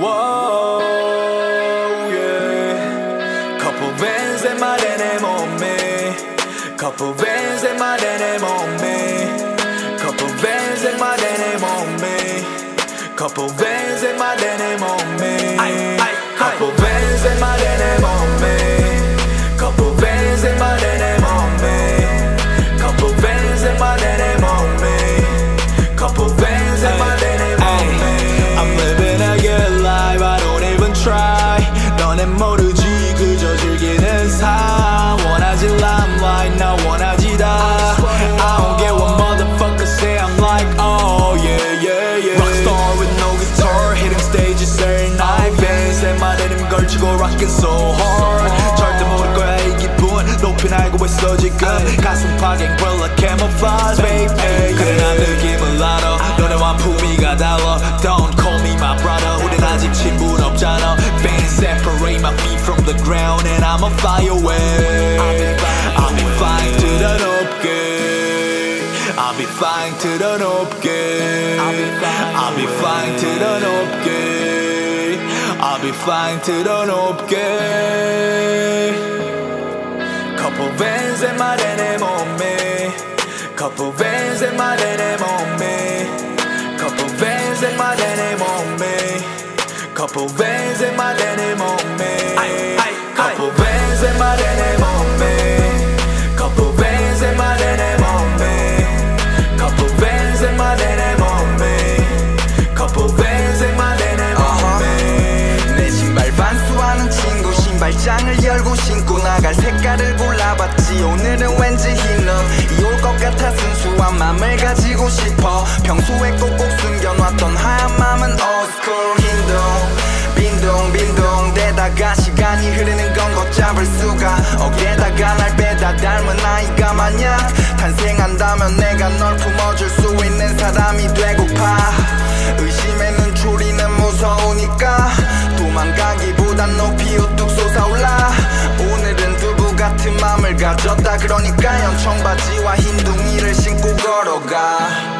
Whoa, yeah. Couple vans in my denim on me. Couple vans in my denim on me. Couple vans in my denim on me. Couple vans in my denim on me. Couple vans in my denim. 지금 가슴 파긴 고릴라 camouflage bape 그래 난 느낌을 알아 너네와 품위가 달라. Don't call me my brother. 우린 아직 친분 없잖아. Vans separate my feet from the ground And I'ma fly away. I'll be flying to the 높게. I'll be flying to the 높게. I'll be flying to the 높게. I'll be flying to the 높게. Couple vans in my denim on me. Couple vans marene mommy Couple vans marene mommy Couple vans on me. 신발장을 열고 신고 나갈 색깔을 골라봤지. 오늘은 왠지 흰눈 이올 것 같아 순수한 맘을 가지고 싶어. 평소에 꼭꼭 숨겨놨던 하얀 맘은 oldschool 흰둥 빈둥빈둥 대다가 시간이 흐르는 건 걷잡을 수가 어깨다가 날 빼다 닮은 아이가 마냥 탄생한다면 내가 널 품어줄 수 있는 사람이 되고파 그러니까 연청 바지와 흰 둥이를 신고 걸어가.